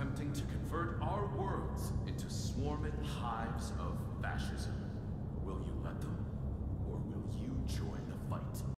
attempting to convert our worlds into swarming hives